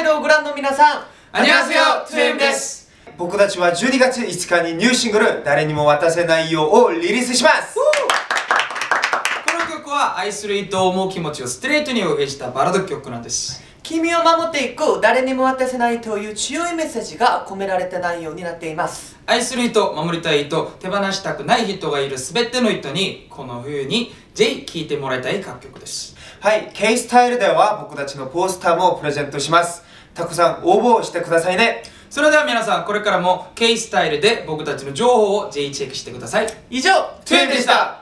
イをご覧の皆さん、안녕하세요 2AMです。僕たちは12月5日にニューシングル、誰にも渡せないよをリリースします。この曲は愛する人を思う気持ちをストレートに表現したバラード曲なんです。君を守っていく誰にも渡せないという強いメッセージが込められた内容になっています愛する人守りたい人手放したくない人がいる全ての人にこの冬にぜひ聴いてもらいたい楽曲ですはい K スタイルでは僕たちのポスターもプレゼントします。たくさん応募してくださいね。それでは皆さんこれからも K スタイルで僕たちの情報を J チェックしてください。以上 2M でした。